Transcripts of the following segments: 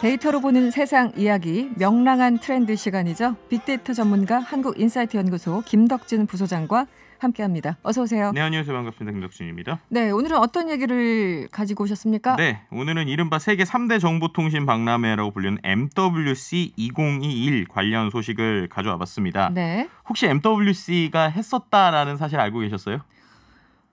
데이터로 보는 세상 이야기 명랑한 트렌드 시간이죠. 빅데이터 전문가 한국인사이트 연구소 김덕진 부소장과 함께합니다. 어서 오세요. 네, 안녕하세요. 반갑습니다. 김덕진입니다. 네, 오늘은 어떤 얘기를 가지고 오셨습니까? 네, 오늘은 이른바 세계 3대 정보통신 박람회라고 불리는 MWC 2021 관련 소식을 가져와 봤습니다. 네. 혹시 MWC가 했었다라는 사실 알고 계셨어요?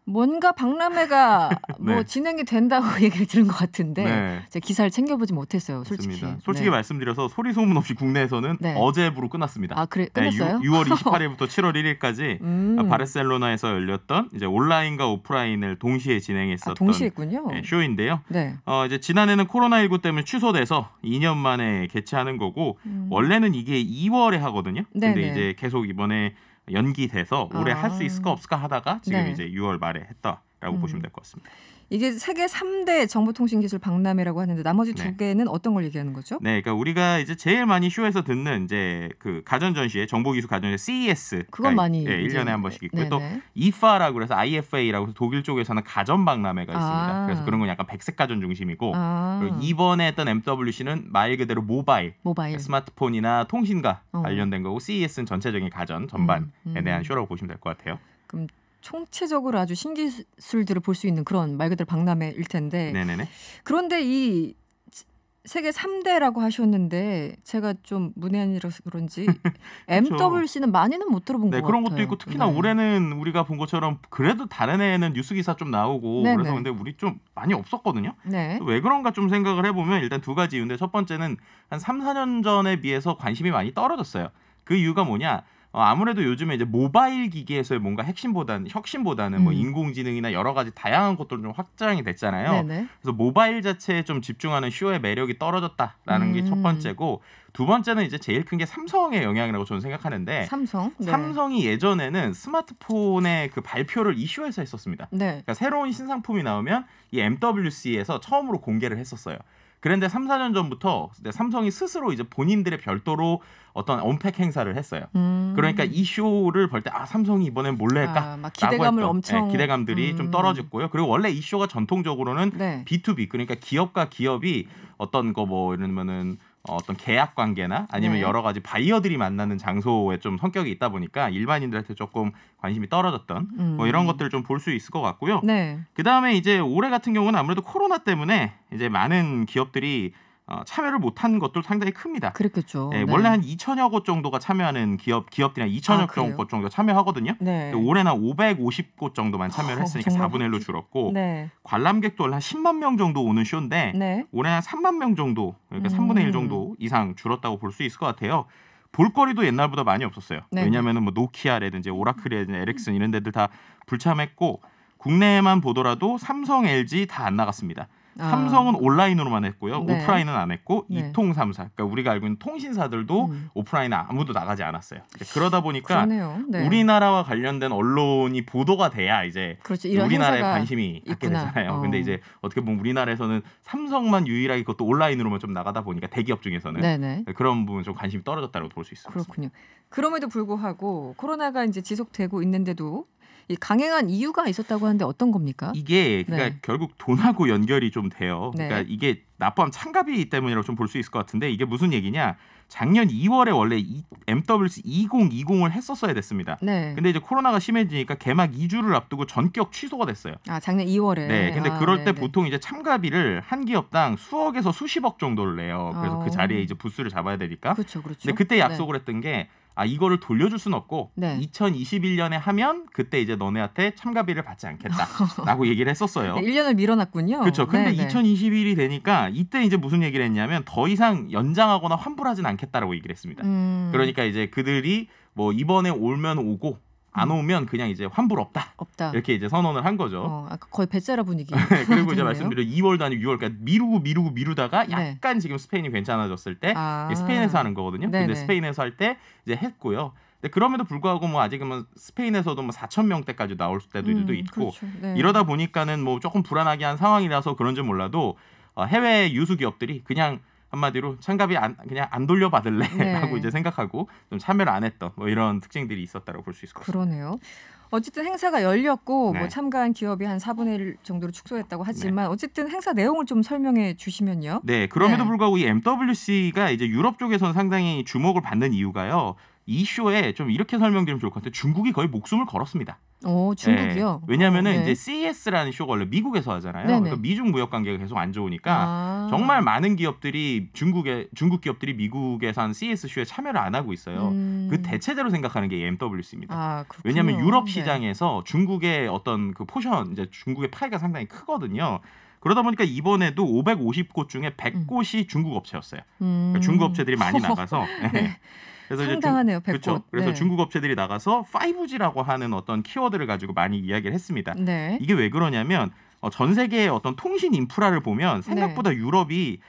뭔가 박람회가 뭐 네. 진행이 된다고 얘기를 들은 것 같은데 네. 제가 기사를 챙겨보지 못했어요, 솔직히. 맞습니다. 솔직히 네. 말씀드려서 소리 소문 없이 국내에서는 네. 어제부로 끝났습니다. 아, 그래 네, 끝났어요? 6, 월 28일부터 7월 1일까지 음. 바르셀로나에서 열렸던 이제 온라인과 오프라인을 동시에 진행했었던 아, 동시에 했군요. 네, 쇼인데요. 네. 어, 이제 지난해는 코로나19 때문에 취소돼서 2년 만에 개최하는 거고 음. 원래는 이게 2월에 하거든요. 근데. 이제 계속 이번에 연기돼서 올해 아. 할수 있을까 없을까 하다가 지금 네. 이제 6월 말에 했다라고 음. 보시면 될 것 같습니다. 이게 세계 3대 정보통신 기술 박람회라고 하는데 나머지 두 네. 개는 어떤 걸 얘기하는 거죠? 네, 그러니까 우리가 이제 제일 많이 쇼에서 듣는 이제 그 가전 전시회 정보 기술 가전 전시회 CES 그건 많이 예, 이제- 1년에 한 번씩 있고요. 또. IFA라고 그래서 IFA라고 해서 독일 쪽에서는 가전 박람회가 있습니다. 아. 그래서 그런 건 약간 백색 가전 중심이고 아, 그리고 이번에 했던 MWC는 말 그대로 모바일 모바일. 스마트폰이나 통신과 어. 관련된 거고 CES는 전체적인 가전 전반에 음, 음. 대한 쇼라고 보시면 될 것 같아요. 총체적으로 아주 신기술들을 볼 수 있는 그런 말 그대로 박람회일 텐데 네네네. 그런데 이 세계 3대라고 하셨는데 제가 좀 문외한이라서 그런지 MWC는 많이는 못 들어본 네 것 그런 같아요. 것도 있고 특히나 네. 올해는 우리가 본 것처럼 그래도 다른 애는 뉴스 기사 좀 나오고 네네. 그래서 근데 우리 좀 많이 없었거든요. 네. 왜 그런가 좀 생각을 해보면 일단 두 가지 이유인데 첫 번째는 한 3, 4년 전에 비해서 관심이 많이 떨어졌어요. 그 이유가 뭐냐? 어, 아무래도 요즘에 이제 모바일 기기에서의 뭔가 핵심보다는 혁신보다는 뭐 음. 인공지능이나 여러 가지 다양한 것들 좀 확장이 됐잖아요. 네네. 그래서 모바일 자체에 좀 집중하는 쇼의 매력이 떨어졌다라는 게첫 음. 번째고 두 번째는 이제 제일 큰 게 삼성의 영향이라고 저는 생각하는데 삼성. 네. 삼성이 예전에는 스마트폰의 그 발표를 이 쇼에서 했었습니다. 네. 그러니까 새로운 신상품이 나오면 이 MWC에서 처음으로 공개를 했었어요. 그런데 3, 4년 전부터 이제 삼성이 스스로 이제 본인들의 별도로 어떤 언팩 행사를 했어요. 음. 그러니까 이 쇼를 볼 때 아 삼성이 이번엔 뭘로 할까? 아, 막 기대감을 했던, 엄청 예, 기대감들이 좀 음. 떨어졌고요. 그리고 원래 이 쇼가 전통적으로는 네. B2B 그러니까 기업과 기업이 어떤 거 뭐 이러면은 어, 어떤 계약 관계나 아니면 네. 여러 가지 바이어들이 만나는 장소에 좀 성격이 있다 보니까 일반인들한테 조금 관심이 떨어졌던 음. 뭐 이런 것들을 좀 볼 수 있을 것 같고요. 네. 그 다음에 이제 올해 같은 경우는 아무래도 코로나 때문에 이제 많은 기업들이 어, 참여를 못한 것도 상당히 큽니다. 그랬겠죠. 예, 네. 원래 한 2천여 곳 정도가 참여하는 기업 기업들이 한 2천여 아, 그래요? 곳 정도 참여하거든요. 네. 올해는 한 550곳 정도만 참여를 어, 했으니까 정말 4분의 1로 줄었고 네. 관람객도 원래 한 10만 명 정도 오는 쇼인데 네. 올해 한 3만 명 정도 그러니까 음. 3분의 1 정도 이상 줄었다고 볼 수 있을 것 같아요. 볼거리도 옛날보다 많이 없었어요. 네네. 왜냐하면 뭐 노키아라든지 오라클이라든지 에렉슨 이런 데들 다 불참했고 국내에만 보더라도 삼성, LG 다 안 나갔습니다. 아. 삼성은 온라인으로만 했고요. 네. 오프라인은 안 했고 네. 이통 삼사 그러니까 우리가 알고 있는 통신사들도 음. 오프라인 아무도 나가지 않았어요. 그러다 보니까. 네. 우리나라와 관련된 언론이 보도가 돼야 이제 그렇죠. 우리나라에 관심이 갖게 있구나. 되잖아요. 어. 근데 이제 어떻게 보면 우리나라에서는 삼성만 유일하게 그것도 온라인으로만 좀 나가다 보니까 대기업 중에서는 네네. 그런 부분 좀 관심이 떨어졌다고 볼 수 있습니다. 그렇군요. 그럼에도 불구하고 코로나가 이제 지속되고 있는데도 이 강행한 이유가 있었다고 하는데 어떤 겁니까? 이게 그러니까 네. 결국 돈하고 연결이 좀 돼요. 네. 그러니까 이게 납부함 참가비 때문이라고 좀 볼 수 있을 것 같은데 이게 무슨 얘기냐? 작년 2월에 원래 이 MWC 2020을 했었어야 됐습니다. 네. 근데 이제 코로나가 심해지니까 개막 2주를 앞두고 전격 취소가 됐어요. 아 작년 2월에. 네, 근데 아, 그럴 때 네네. 보통 이제 참가비를 한 기업당 수억에서 수십억 정도를 내요. 그래서 어. 그 자리에 이제 부스를 잡아야 되니까. 그렇죠, 그렇죠. 근데 그때 약속을 했던 게 아 이거를 돌려줄 수는 없고 네. 2021년에 하면 그때 이제 너네한테 참가비를 받지 않겠다라고 얘기를 했었어요. 네, 1년을 밀어놨군요. 그렇죠. 근데 네네. 2021이 되니까 이때 이제 무슨 얘기를 했냐면 더 이상 연장하거나 환불하진 않겠다라고 얘기를 했습니다. 음, 그러니까 이제 그들이 뭐 이번에 오면 오고 안 오면 그냥 이제 환불 없다 없다. 이렇게 이제 선언을 한 거죠. 어, 아까 거의 뱃사라 분위기. 그리고 이제. 말씀드린 2월도 아니고 6월까지 미루고 미루고 미루다가 네. 약간 지금 스페인이 괜찮아졌을 때 아. 스페인에서 하는 거거든요. 네네. 근데 스페인에서 할 때 이제 했고요. 근데 그럼에도 불구하고 뭐 아직은 뭐 스페인에서도 뭐 4천 명대까지 나올 때들도 음, 있고 그렇죠. 네. 이러다 보니까는 뭐 조금 불안하게 한 상황이라서 그런지 몰라도 어, 해외 유수 기업들이 그냥 한마디로 참가비 안, 그냥 안 돌려받을래라고 네. 이제 생각하고 좀 참여를 안 했던 뭐 이런 특징들이 있었다고 볼 수 있을 것 같습니다. 그러네요. 어쨌든 행사가 열렸고 네. 뭐 참가한 기업이 한 4분의 1 정도로 축소했다고 하지만 어쨌든 행사 내용을 좀 설명해 주시면요. 네, 그럼에도 네. 불구하고 이 MWC가 이제 유럽 쪽에서는 상당히 주목을 받는 이유가요. 이 쇼에 좀 이렇게 설명드리면 좋을 것 같아요. 중국이 거의 목숨을 걸었습니다. 어, 중국이요. 네. 왜냐하면은 어, 네. 이제 CES라는 쇼가 원래 미국에서 하잖아요. 네네. 그러니까 미중 무역 관계가 계속 안 좋으니까 아. 정말 많은 기업들이 중국에 중국 기업들이 미국에서 한 CES 쇼에 참여를 안 하고 있어요. 음. 그 대체제로 생각하는 게 MWC입니다. 아. 왜냐하면 유럽 네. 시장에서 중국의 어떤 그 포션 이제 중국의 파이가 상당히 크거든요. 그러다 보니까 이번에도 550곳 중에 100곳이 중국 업체였어요. 음. 그러니까 중국 업체들이 많이 나가서 네. 그래서 중- 상당하네요. 100곳. 그렇죠. 그래서 네. 중국 업체들이 나가서 5G라고 하는 어떤 키워드를 가지고 많이 이야기를 했습니다. 네. 이게 왜 그러냐면 어, 전 세계의 어떤 통신 인프라를 보면 생각보다 유럽이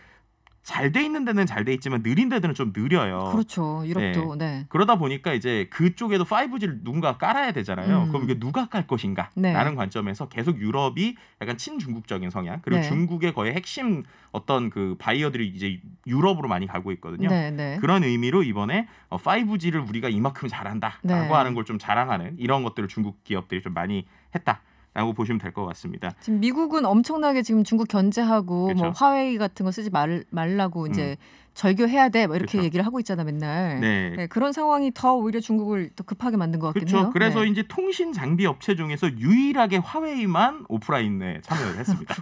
잘 돼 있는 데는 잘 돼 있지만 느린 데들은 좀 느려요. 그렇죠. 유럽도. 네. 그러다 보니까 이제 그쪽에도 5G를 누군가 깔아야 되잖아요. 음. 그럼 이게 누가 깔 것인가? 네. 라는 관점에서 계속 유럽이 약간 친중국적인 성향 그리고 네. 중국의 거의 핵심 어떤 그 바이어들이 이제 유럽으로 많이 가고 있거든요. 네, 네. 그런 의미로 이번에 어, 5G를 우리가 이만큼 잘한다라고 네. 하는 걸 좀 자랑하는 이런 것들을 중국 기업들이 좀 많이 했다 라고 보시면 될 것 같습니다. 지금 미국은 엄청나게 지금 중국 견제하고 뭐 그렇죠. 화웨이 같은 거 쓰지 말, 말라고 이제 절교해야 돼. 뭐 이렇게 그렇죠. 얘기를 하고 있잖아, 맨날. 네. 네, 그런 상황이 더 오히려 중국을 더 급하게 만든 것 같긴 그렇죠. 해요. 그래서 네. 이제 통신 장비 업체 중에서 유일하게 화웨이만 오프라인에 참여를 했습니다.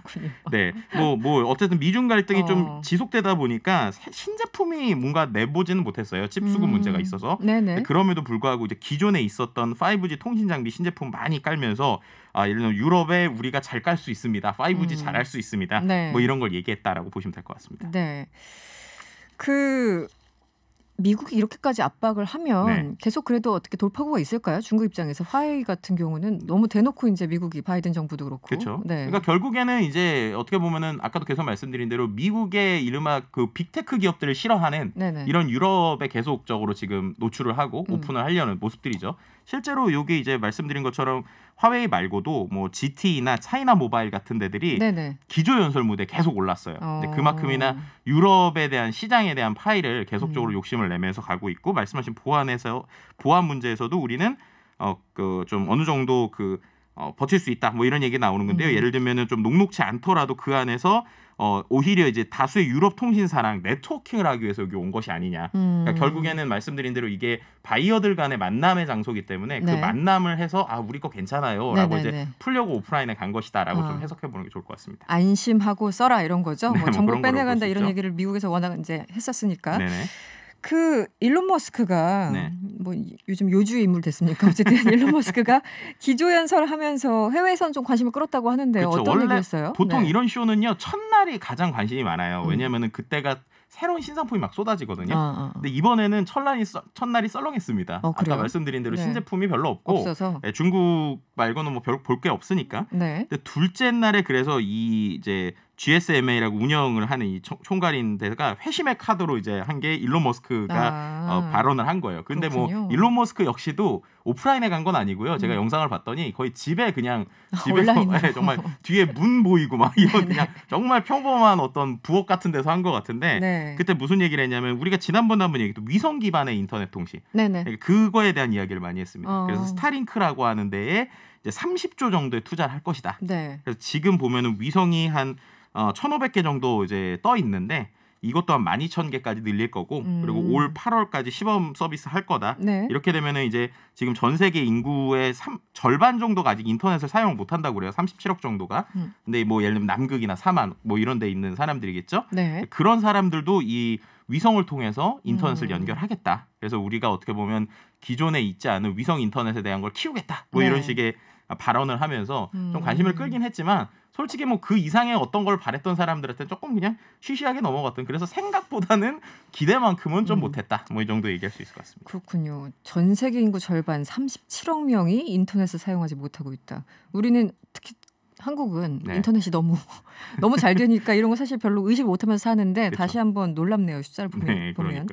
네, 뭐, 뭐, 어쨌든 미중 갈등이 어. 좀 지속되다 보니까 새- 신제품이 뭔가 내보지는 못했어요. 칩 수급 음. 문제가 있어서. 네네. 그럼에도 불구하고 이제 기존에 있었던 5G 통신 장비 신제품 많이 깔면서 아, 예를 들면 유럽에 우리가 잘 깔 수 있습니다. 5G 음. 잘할 수 있습니다. 네. 뭐 이런 걸 얘기했다라고 보시면 될 것 같습니다. 네. 그 미국이 이렇게까지 압박을 하면 네. 계속 그래도 어떻게 돌파구가 있을까요? 중국 입장에서 화웨이 같은 경우는 너무 대놓고 이제 미국이 바이든 정부도 그렇고. 그렇죠. 네. 그러니까 결국에는 이제 어떻게 보면은 아까도 계속 말씀드린 대로 미국의 이른바 그 빅테크 기업들을 싫어하는 네네. 이런 유럽에 계속적으로 지금 노출을 하고 음. 오픈을 하려는 모습들이죠. 실제로 이게 이제 말씀드린 것처럼 화웨이 말고도 뭐 ZTE나 차이나 모바일 같은 데들이 네네. 기조 연설 무대 에 계속 올랐어요. 어. 그만큼이나 유럽에 대한 시장에 대한 파이를 계속적으로 음. 욕심을 내면서 가고 있고 말씀하신 보안에서 보안 문제에서도 우리는 어 그 좀 어느 정도 그 어, 버틸 수 있다 뭐 이런 얘기 나오는 건데요. 음. 예를 들면은 좀 녹록치 않더라도 그 안에서 어 오히려 이제 다수의 유럽 통신사랑 네트워킹을 하기 위해서 여기 온 것이 아니냐. 음. 그러니까 결국에는 말씀드린 대로 이게 바이어들 간의 만남의 장소기 때문에 그 네. 만남을 해서 아 우리 거 괜찮아요라고 네네네. 이제 풀려고 오프라인에 간 것이다라고 아. 좀 해석해 보는 게 좋을 것 같습니다. 안심하고 써라 이런 거죠. 네, 뭐뭐 정보 거라고 빼내간다 볼수 이런. 얘기를 미국에서 워낙 이제 했었으니까. 네네. 그 일론 머스크가 네. 뭐 요즘 요주의 인물 됐습니까? 어쨌든 일론 머스크가 기조 연설하면서 해외에선 좀 관심을 끌었다고 하는데요. 그쵸. 어떤 원래 얘기였어요? 보통 네. 이런 쇼는요 첫날이 가장 관심이 많아요. 음. 왜냐하면은 그때가 새로운 신상품이 막 쏟아지거든요. 아, 아, 아. 근데 이번에는 첫날이 썰- 첫날이 썰렁했습니다. 어? 아까 말씀드린 대로 네. 신제품이 별로 없고 없어서. 예, 중국 말고는 뭐 별 볼 게 없으니까. 네. 근데 둘째 날에 그래서 이 이제 GSMA라고 운영을 하는 이 총- 총괄인 데가 회심의 카드로 이제 한 게 일론 머스크가 아. 어, 발언을 한 거예요. 근데 그렇군요. 뭐 일론 머스크 역시도 오프라인에 간 건 아니고요. 제가 음. 영상을 봤더니 거의 집에 그냥 아, 집에서 온라인으로. 예, 정말 뒤에 문 보이고 막 이런 네. 그냥 정말 평범한 어떤 부엌 같은 데서 한 것 같은데 네. 그때 무슨 얘기를 했냐면 우리가 지난번에 한번 얘기했던 위성 기반의 인터넷 통신 네네. 그러니까 그거에 대한 이야기를 많이 했습니다. 어. 그래서 스타링크라고 하는 데에 이제 30조 정도의 투자를 할 것이다. 네. 그래서 지금 보면은 위성이 한 어, 1,500개 정도 이제 떠 있는데 이것 또한 12,000개까지 늘릴 거고 음. 그리고 올 8월까지 시범 서비스 할 거다. 네. 이렇게 되면은 이제 지금 전 세계 인구의 삼- 절반 정도가 아직 인터넷을 사용 못 한다고 그래요. 37억 정도가. 음. 근데 뭐 예를 들면 남극이나 사만 뭐 이런 데 있는 사람들이겠죠. 네. 그런 사람들도 이 위성을 통해서 인터넷을 음. 연결하겠다. 그래서 우리가 어떻게 보면 기존에 있지 않은 위성 인터넷에 대한 걸 키우겠다. 뭐 네. 이런 식의 발언을 하면서 음. 좀 관심을 끌긴 했지만 솔직히 뭐 그 이상의 어떤 걸 바랬던 사람들한테 조금 그냥 쉬쉬하게 넘어갔던 그래서 생각보다는 기대만큼은 좀 음. 못했다. 뭐 이 정도 얘기할 수 있을 것 같습니다. 그렇군요. 전 세계 인구 절반 37억 명이 인터넷을 사용하지 못하고 있다. 우리는 특히 한국은 네. 인터넷이 너무 너무 잘 되니까 이런 거 사실 별로 의식 못하면서 사는데 그쵸. 다시 한번 놀랍네요 숫자를 보면. 네, 보면.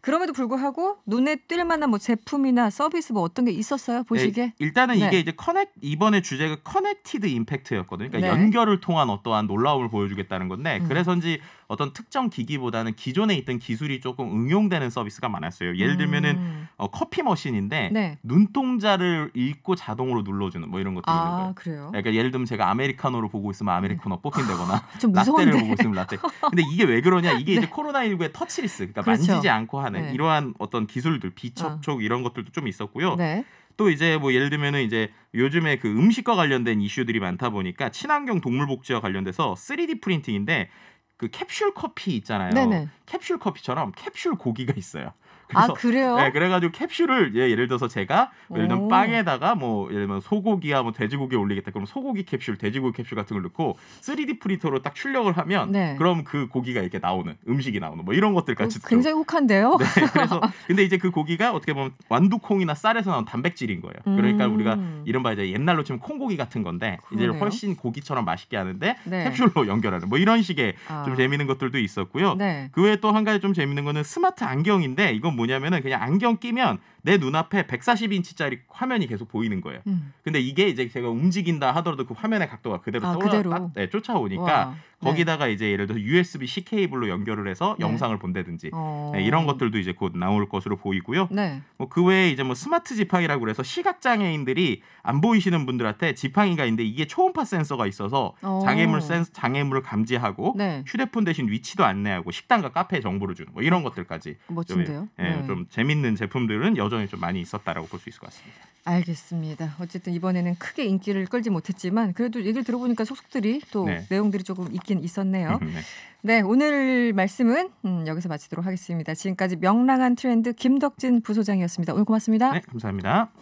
그럼에도 불구하고 눈에 띌 만한 뭐 제품이나 서비스 뭐 어떤 게 있었어요 보시기에? 네, 일단은 네. 이게 이제 커넥 이번에 주제가 connected impact였거든요. 그러니까 네. 연결을 통한 어떠한 놀라움을 보여주겠다는 건데 음. 그래서인지 어떤 특정 기기보다는 기존에 있던 기술이 조금 응용되는 서비스가 많았어요. 예를 들면은 음. 어, 커피 머신인데 네. 눈동자를 읽고 자동으로 눌러주는 뭐 이런 것도 있는 아 거예요. 그래요. 그러니까 예를 들면 제가 아메리카노를 보고 있으면 아메리카노 뽑힌다거나 좀 라떼를. 보고 있으면 라떼. 근데 이게 왜 그러냐? 이게 이제 코로나19의 touchless, 그러니까 그렇죠. 만지지 않고 하는 네. 이러한 어떤 기술들, 비접촉 이런 것들도 좀 있었고요. 네. 또 이제 뭐 예를 들면은 이제 요즘에 그 음식과 관련된 이슈들이 많다 보니까 친환경 동물 복지와 관련돼서 3D 프린팅인데 그 캡슐 커피 있잖아요. 네네. 캡슐 커피처럼 캡슐 고기가 있어요. 아 그래서 그래요? 네, 그래가지고 캡슐을 예, 예를 들어서 제가 예를 들면 오. 빵에다가 뭐 예를 들면 소고기야 뭐 돼지고기 올리겠다 그럼 소고기 캡슐, 돼지고기 캡슐 같은 걸 넣고 3D 프린터로 딱 출력을 하면 네. 그럼 그 고기가 이렇게 나오는 음식이 나오는 뭐 이런 것들까지 어, 굉장히 혹한데요. 네, 그래서 근데 이제 그 고기가 어떻게 보면 완두콩이나 쌀에서 나온 단백질인 거예요. 그러니까 음. 우리가 이른바 이제 옛날로 치면 콩고기 같은 건데 이제 그러네요. 훨씬 고기처럼 맛있게 하는데 네. 캡슐로 연결하는 뭐 이런 식의 아. 좀 재미있는 것들도 있었고요. 네. 그 외에 또 한 가지 좀 재밌는 거는 스마트 안경인데 이건 뭐냐면은 그냥 안경 끼면 내 눈앞에 140인치짜리 화면이 계속 보이는 거예요. 음. 근데 이게 이제 제가 움직인다 하더라도 그 화면의 각도가 그대로 아, 떠올라 그대로? 딱, 네, 쫓아오니까 와. 네. 거기다가 이제 예를 들어서 USB-C 케이블로 연결을 해서 네. 영상을 본다든지 어. 네, 이런 것들도 이제 곧 나올 것으로 보이고요. 네. 뭐그 외에 이제 뭐 스마트 지팡이라고 그래서 시각 장애인들이 안 보이시는 분들한테 지팡이가 있는데 이게 초음파 센서가 있어서 어. 장애물 센 장애물을 감지하고 네. 휴대폰 대신 위치도 안내하고 식당과 카페 정보를 주는 뭐 이런 것들까지 좀, 멋진데요. 예, 네. 좀 재밌는 제품들은 여전히 좀 많이 있었다라고 볼 수 있을 것 같습니다. 알겠습니다. 어쨌든 이번에는 크게 인기를 끌지 못했지만 그래도 얘기를 들어보니까 속속들이 또 네. 내용들이 조금 있긴 있었네요. 네. 네, 오늘 말씀은 음, 여기서 마치도록 하겠습니다. 지금까지 명랑한 트렌드 김덕진 부소장이었습니다. 오늘 고맙습니다. 네, 감사합니다.